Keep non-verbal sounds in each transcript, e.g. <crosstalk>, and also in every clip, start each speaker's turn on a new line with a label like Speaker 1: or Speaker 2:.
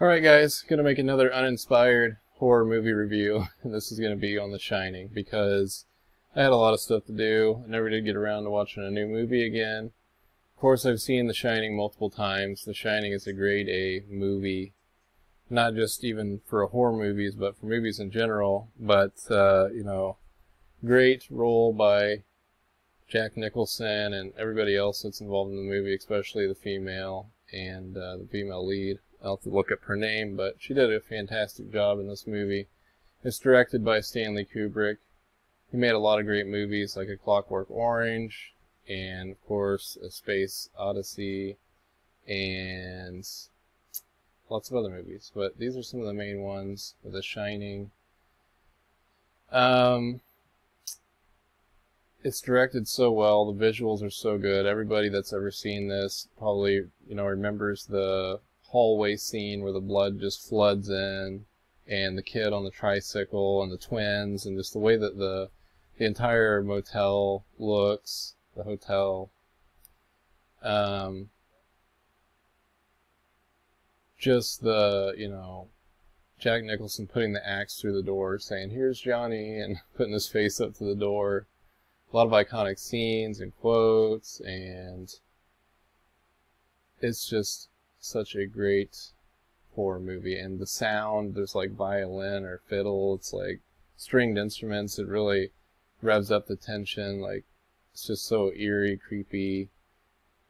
Speaker 1: Alright guys, gonna make another uninspired horror movie review, and <laughs> this is gonna be on The Shining, because I had a lot of stuff to do, I never did get around to watching a new movie again. Of course I've seen The Shining multiple times, The Shining is a grade A movie, not just even for horror movies, but for movies in general, but, uh, you know, great role by Jack Nicholson and everybody else that's involved in the movie, especially the female and uh, the female lead. I'll have to look up her name, but she did a fantastic job in this movie. It's directed by Stanley Kubrick. He made a lot of great movies like A Clockwork Orange, and of course A Space Odyssey, and lots of other movies. But these are some of the main ones. With The Shining. Um, it's directed so well. The visuals are so good. Everybody that's ever seen this probably, you know, remembers the hallway scene where the blood just floods in and the kid on the tricycle and the twins and just the way that the the entire motel looks, the hotel. Um, just the, you know, Jack Nicholson putting the axe through the door, saying, Here's Johnny, <laughs> and putting his face up to the door. A lot of iconic scenes and quotes, and it's just such a great horror movie. And the sound, there's like violin or fiddle, it's like stringed instruments. It really revs up the tension. Like it's just so eerie, creepy,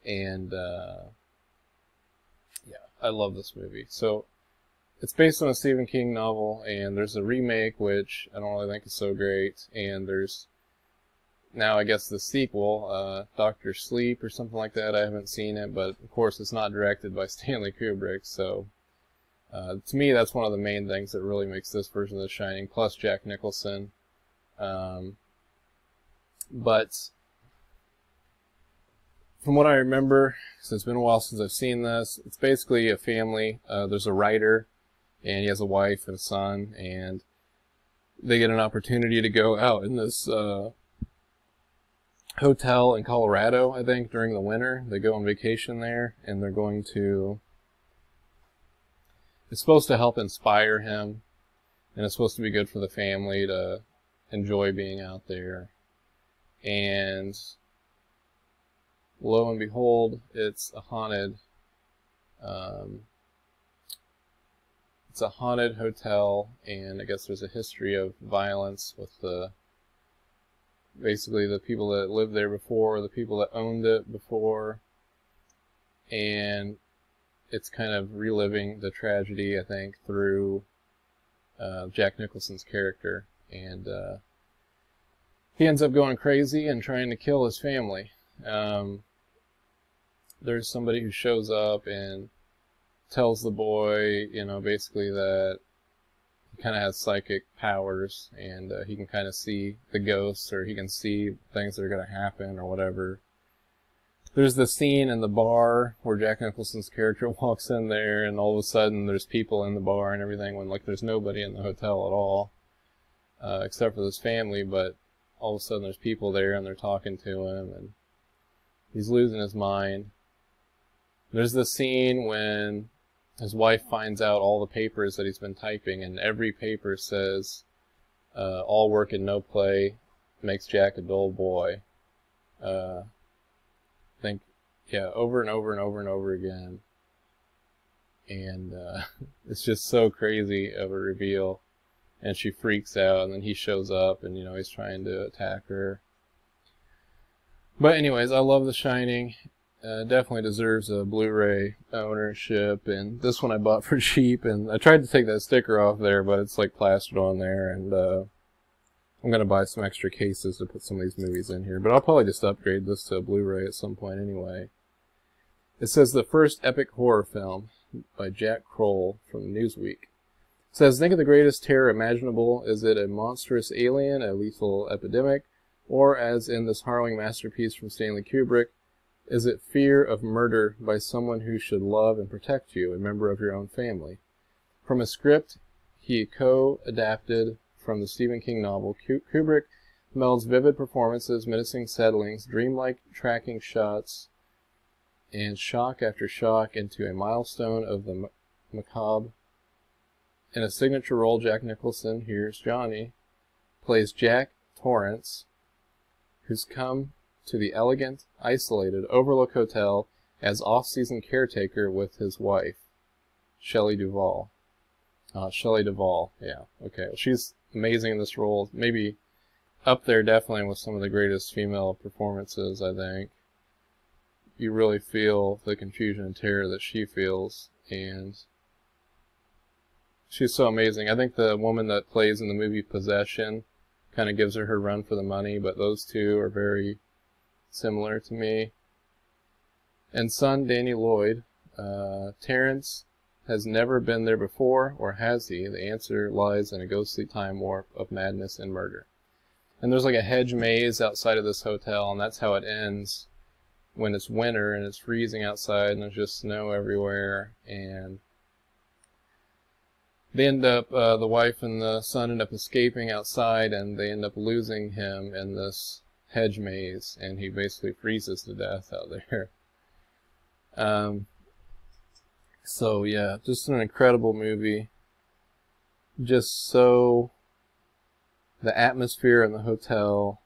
Speaker 1: and uh, yeah, I love this movie. So it's based on a Stephen King novel, and there's a remake which I don't really think is so great, and there's now I guess the sequel, uh, Doctor Sleep or something like that. I haven't seen it, but of course it's not directed by <laughs> Stanley Kubrick, so uh, to me that's one of the main things that really makes this version of The Shining, plus Jack Nicholson. Um, but from what I remember, so it's been a while since I've seen this, it's basically a family. Uh, there's a writer, and he has a wife and a son, and they get an opportunity to go out in this uh, hotel in Colorado, I think, during the winter. They go on vacation there, and they're going to. It's supposed to help inspire him, and it's supposed to be good for the family to enjoy being out there. And lo and behold, it's a haunted. Um, it's a haunted hotel, and I guess there's a history of violence with the basically the people that lived there before, the people that owned it before, and it's kind of reliving the tragedy, I think, through uh, Jack Nicholson's character, and uh, he ends up going crazy and trying to kill his family. Um, there's somebody who shows up and tells the boy, you know, basically that kind of has psychic powers and uh, he can kind of see the ghosts or he can see things that are going to happen or whatever. There's the scene in the bar where Jack Nicholson's character <laughs> walks in there and all of a sudden there's people in the bar and everything when like there's nobody in the hotel at all uh, except for this family but all of a sudden there's people there and they're talking to him and he's losing his mind. There's the scene when his wife finds out all the papers that he's been typing, and every paper says, uh, all work and no play makes Jack a dull boy. Uh, I think, yeah, over and over and over and over again. And uh, <laughs> it's just so crazy of a reveal. And she freaks out, and then he shows up, and, you know, he's trying to attack her. But anyways, I love The Shining. Uh, definitely deserves a Blu-ray ownership, and this one I bought <laughs> for cheap, and I tried to take that sticker off there, but it's like plastered on there, and uh, I'm gonna buy some extra cases to put some of these movies in here, but I'll probably just upgrade this to a Blu-ray at some point anyway. It says the first epic horror film by Jack Kroll from Newsweek. It says, think of the greatest terror imaginable. Is it a monstrous alien, a lethal epidemic, or as in this harrowing masterpiece from Stanley Kubrick, is it fear of murder by someone who should love and protect you, a member of your own family? From a script he co-adapted from the Stephen King novel, Kubrick melds vivid performances, menacing settlings, dreamlike tracking shots, and shock after shock into a milestone of the macabre in a signature role, Jack Nicholson, here's Johnny, plays Jack Torrance, who's come to the elegant, isolated Overlook Hotel as off-season caretaker with his wife, Shelley Duvall. Uh, Shelley Duvall, yeah, okay. She's amazing in this role. Maybe up there definitely with some of the greatest female performances, I think. You really feel the confusion and terror that she feels, and she's so amazing. I think the woman that plays in the movie Possession kind of gives her her run for the money, but those two are very similar to me. And son Danny Lloyd, uh, Torrance has never been there before, or has he? The answer lies in a ghostly time warp of madness and murder. And there's like a hedge maze outside of this hotel, and that's how it ends when it's winter and it's freezing outside and there's just snow everywhere. And they end up, uh, the wife and the son end up escaping outside, and they end up losing him in this hedge maze, and he basically freezes to death out there. <laughs> Um, so yeah, just an incredible movie. Just so the atmosphere in the hotel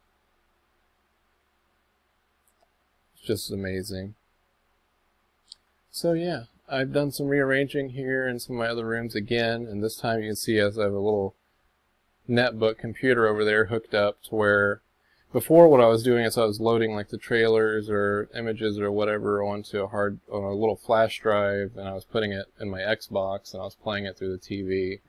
Speaker 1: is just amazing. So yeah, I've done some rearranging here in some of my other rooms again, and this time you can see as I have a little netbook computer over there hooked up to where before what I was doing is I was loading like the trailers or images or whatever onto a hard on a little flash drive and I was putting it in my Xbox and I was playing it through the TV.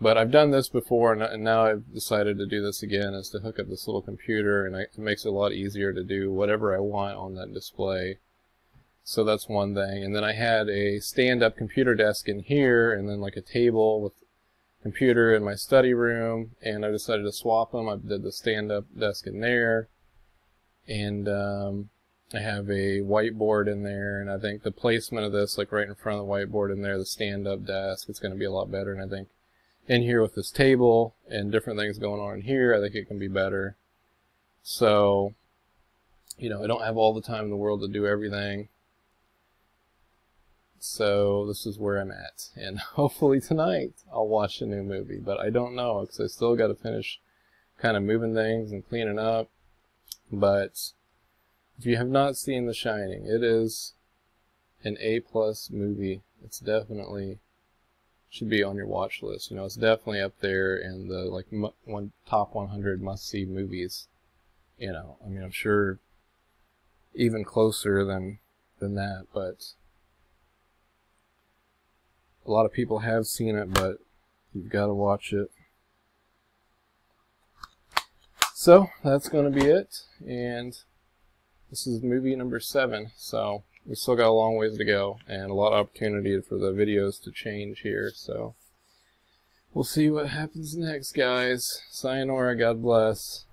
Speaker 1: But I've done this before and now I've decided to do this again is to hook up this little computer and it makes it a lot easier to do whatever I want on that display. So that's one thing. And then I had a stand-up computer desk in here and then like a table with computer in my study room, and I decided to swap them. I did the stand-up desk in there, and um, I have a whiteboard in there, and I think the placement of this, like right in front of the whiteboard in there, the stand-up desk, it's going to be a lot better, and I think in here with this table and different things going on here, I think it can be better. So, you know, I don't have all the time in the world to do everything, so this is where I'm at. And <laughs> hopefully tonight I'll watch a new movie, but I don't know because I still got to finish kind of moving things and cleaning up. But if you have not seen The Shining, it is an A plus movie. It's definitely should be on your watch list. You know, it's definitely up there in the like one top 100 must see movies. You know, I mean, I'm sure even closer than than that, but a lot of people have seen it, but you've got to watch it. So that's going to be it, and this is movie number seven. So we still got a long ways to go, and a lot of opportunity for the videos to change here. So we'll see what happens next, guys. Sayonara, God bless.